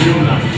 Brasil. Né?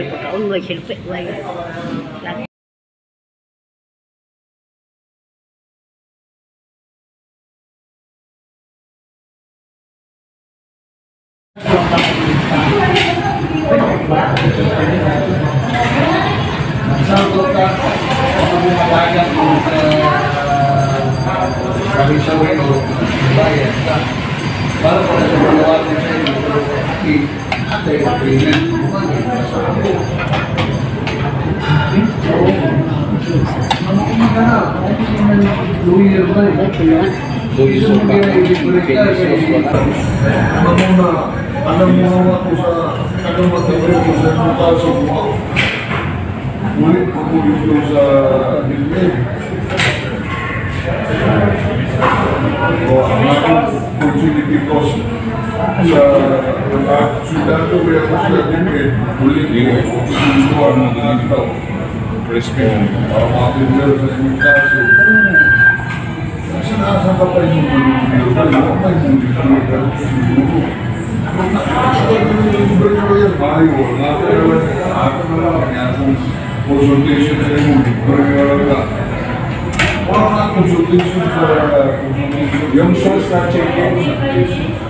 người của cháu người chiến vệ quay là Sao chúng ta không phải là kami sa weno bayan sa para pala sa mga wala sa inyo hati payment, na sa ako. Ano kung ka na? Ano na? Eh? Alam mo mo ako sa, alam mo ako sa mukha sa mukha. Ulit mo ko sa Hilmed. O ang aking opportunity cost সিদ্ধান্ত consultation ceremony perwira orang consultation consultation yang sosial check-in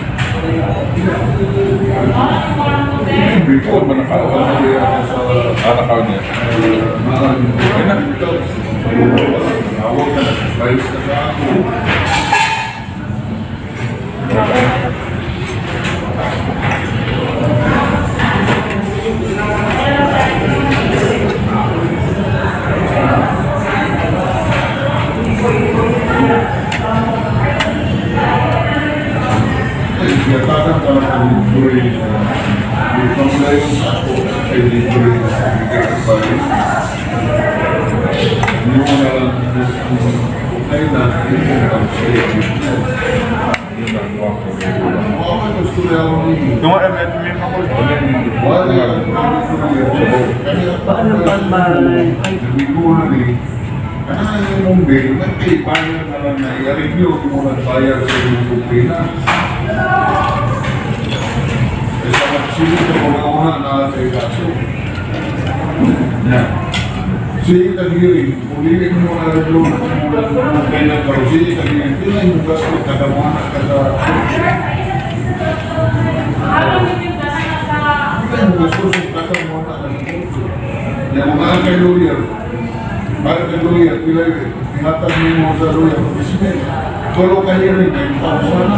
before manakaw ano yung arakaw niya. Okay na. Nawag ka na. We sometimes feel injured by new kind of things Não é a mesma coisa. Paano pag ma... Kaya yung bill, nagkaipayan na lang na i-review kung nagbayad sa yung Pilipinas. ਸੀਮਿਤ ਬਣਾਉਣਾ ਨਾਲ ਤੇ ਦੱਸੋ ਨਾ ਸੀਮਿਤ ਤਕਦੀਰੀ ਪੂਰੀ ਇੱਕ ਮੋਨਾ mulai ਲੋਕ mulai ਕਰੋਜੀ ਦੀ ਤਕਦੀਰ ਤੇ ਨਹੀਂ ਬਸ ਕਦਮਾਂ ਕਦਾ yang mengalahkan Luria Balik ke Luria, bila binatang ini mau ke Luria Di mulai kalau kalian ini, di sana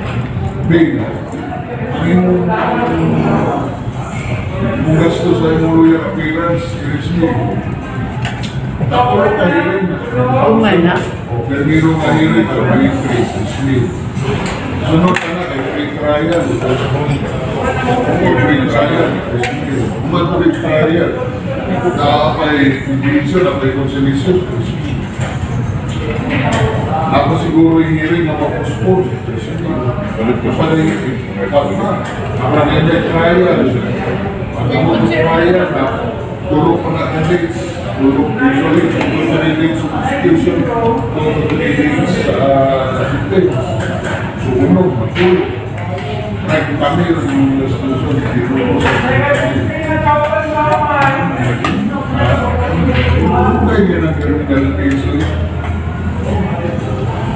kung tayo mo, tayo karigulo na tanaw kung sa sa eh. Maniskat pinami mo, mo mo kung sa appearance. Tapos kayo rin. Oo nga na. Permiro nga hirit ka, may free, seriously. Sunod ka na kay free trial. Okay, free trial. Umat free trial. Nakakapay condition, apay conciliation. Ako siguro yung hearing na ko sa Ako na hindi trial. Mo trial na tulog pa na dates. Tulog usually, tulog na of prosecution. Tulog na sa dates. So, uno, matulog. Right, kami yung resolution dito po sa Kaya yan ang criminal case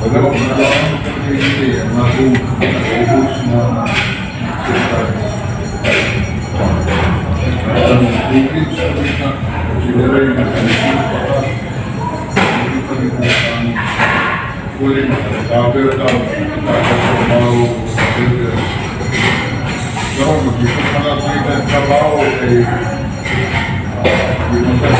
Walaupun dalam kiri aku fokus na Dalam mungkin kita consider yang kita boleh tahu tahu kita mau Kalau begitu kalau kita tahu eh kita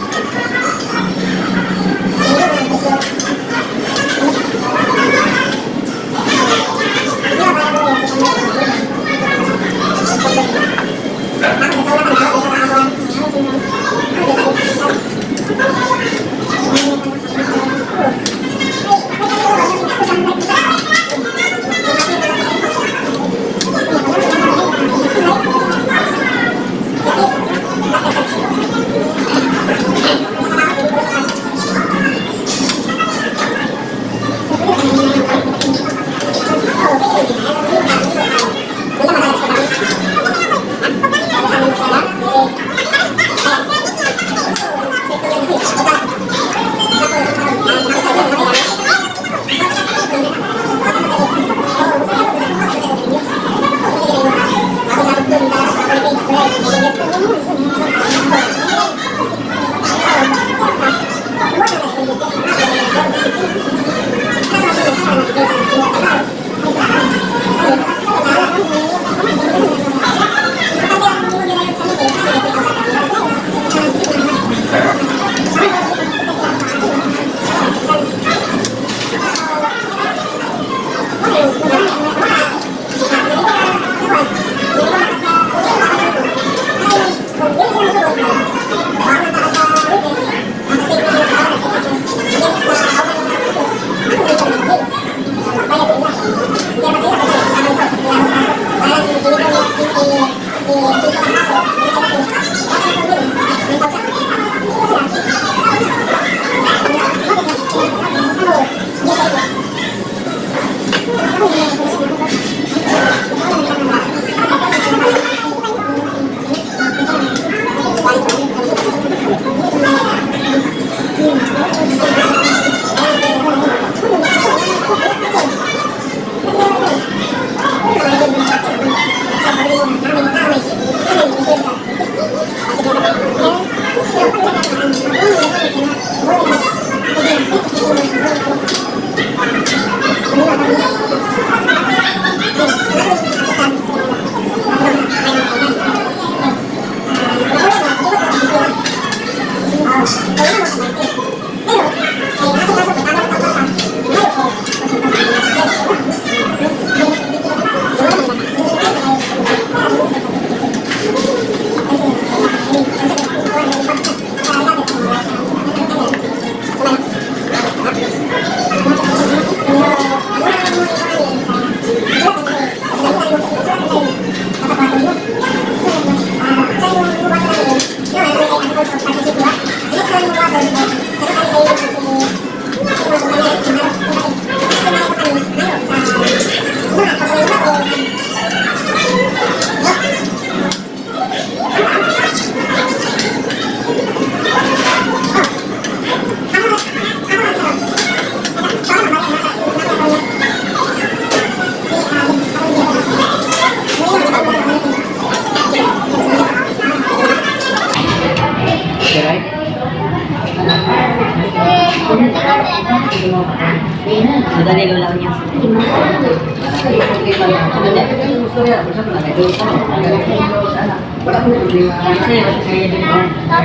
Wala ko problema. Kasi kaya din ko.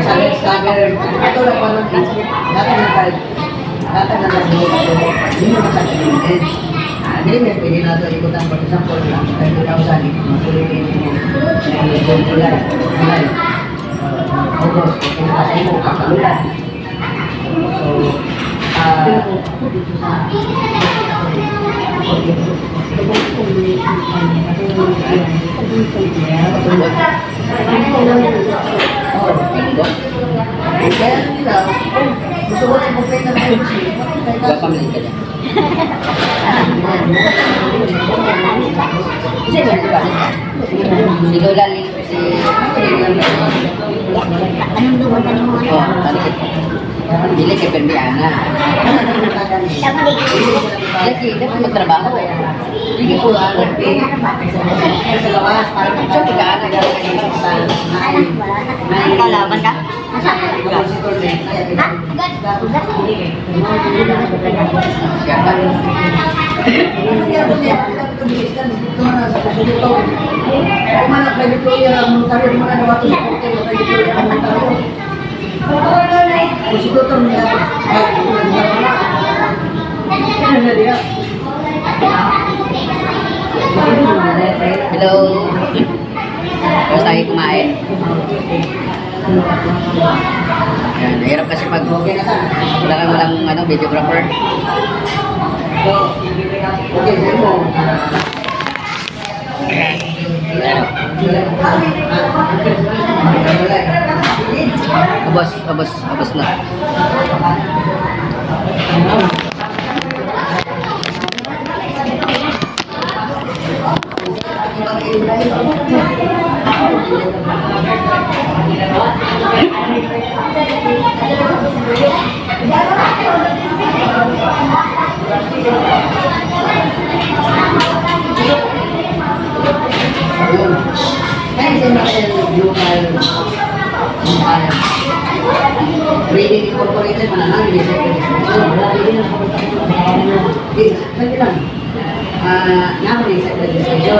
Sa discover, ito lang pa ng Facebook. Dati na tayo. Dati na tayo. Hindi mo masasabihin. Ah, Hindi mo pwede na ito ikutan for example. Kaya ito daw sa akin. Masulitin mo. Kaya July. July. uh, August. Kung kasi mo, kakalulan. So, ah, gusto ko na mag-pay ng MC. Gapamili ka dyan. Kasi ba, di ba? Si Lola Lil, si... Ini kayak pembiayaan. Lagi dia pun. Ini pulang lagi. Kalau? Enggak. Enggak. Siapa? Hello. Tapos tayo kumain. Yan, nahirap kasi pag wala kang walang ano, videographer. Ubos, ubos, ubos na. Thank you. Reading incorporated man lang, hindi siya sabi lang. Naman yung sa registration.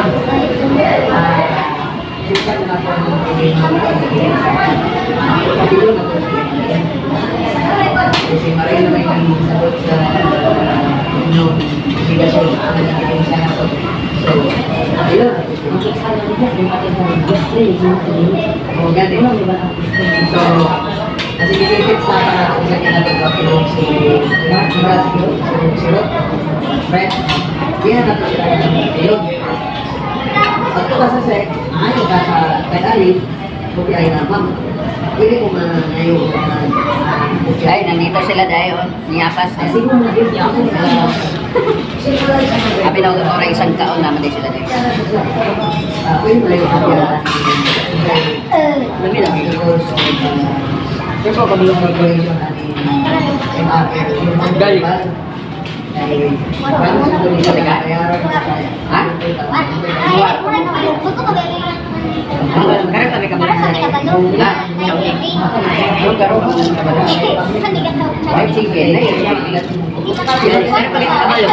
Ah, sukat na na po. Kasi maray na may sagot sa no, investigasyon ang nagiging sa ako. So, ayun. So, kasi bigay sa para sa kinagawa ko si Mura si si Rod. Right? Yan na to sila ng ayun. Pag ka sa sek, ayaw ka sa kadali, kung ay na ma'am. Pwede ko man ngayon na Ay, nandito sila dahil, oh, niyapas. Kasi kung nag-iyak Sabi na ako isang taon naman din sila dito. Ah, pwede mo lang yung kapya. Dami lang. Siyempre, kami yung corporation natin, yung mga Galing. Chicken. Din na pala.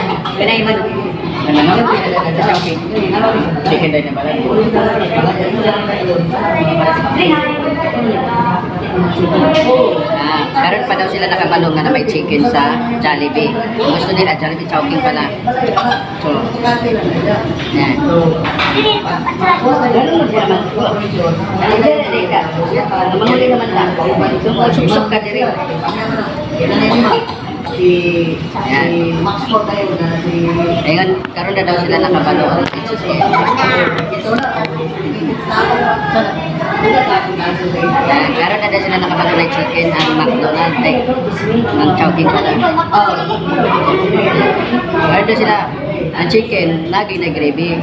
Ah, karon pa daw sila nakabalong na may chicken sa Jollibee. Gusto nila Jollibee Chowking pala. So, yan. Suksok ka din rin. Si, Yan. si Max Ford tayo na si Ayun, karon na daw sila nakabalo. Ito na, Yan, karon na daw sila nakabalo ng chicken ang McDonald's. Ay, ang Chowking pala. Karon daw sila, ang chicken, lagi na gravy.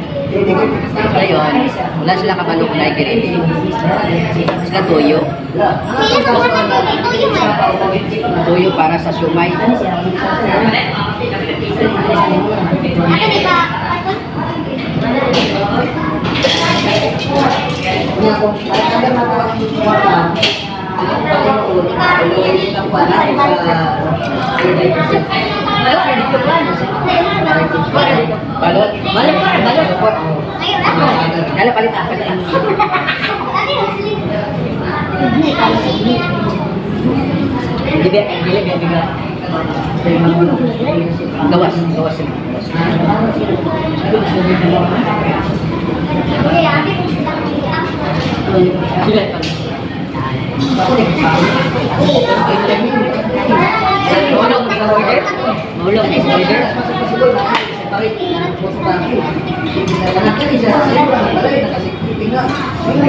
Ngayon, wala sila kabalo kung na gravy. Sila tuyo. Tuyo para sa sumay. Dalawa, ready ko ba? Balot. Balot pa, balot. Dala, palit ah, palit ah. Hindi ba, hindi ba, hindi?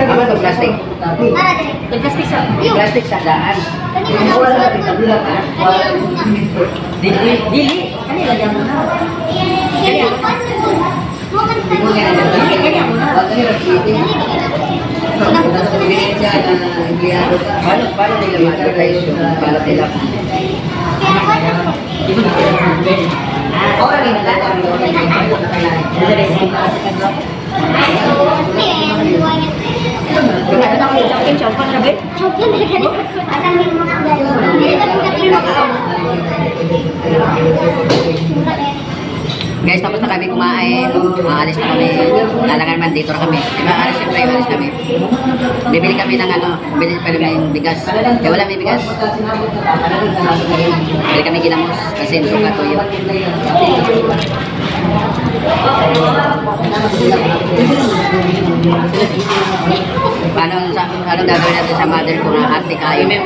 Apa tuh plastik? Plastik sa. Plastik sadaan. Wala na kita bula ka. Dili, dili. Kani lagi ang muna. Kani ang muna. Kani ang muna. Kani ang muna. Paano, paano Guys, tapos na kami kumain. Aalis na kami. Lalangan man dito na kami. Diba, alis siyempre, alis kami. Bibili kami ng ano, bibili pa namin bigas. Eh, wala may bigas. Bibili kami ginamos kasi suka to yun. Paano anong gagawin natin sa mother ko na ate ka ng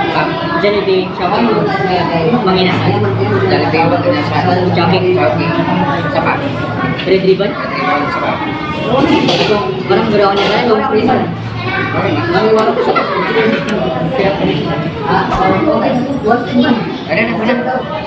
kasi ah. Jollibee Chowking manginasal. Jollibee manginasal. Chowking. Chowking. Sapa. Red ribbon? Parang guraw niya tayo. Parang ribbon. Maniwala ko sa Ada na, ada.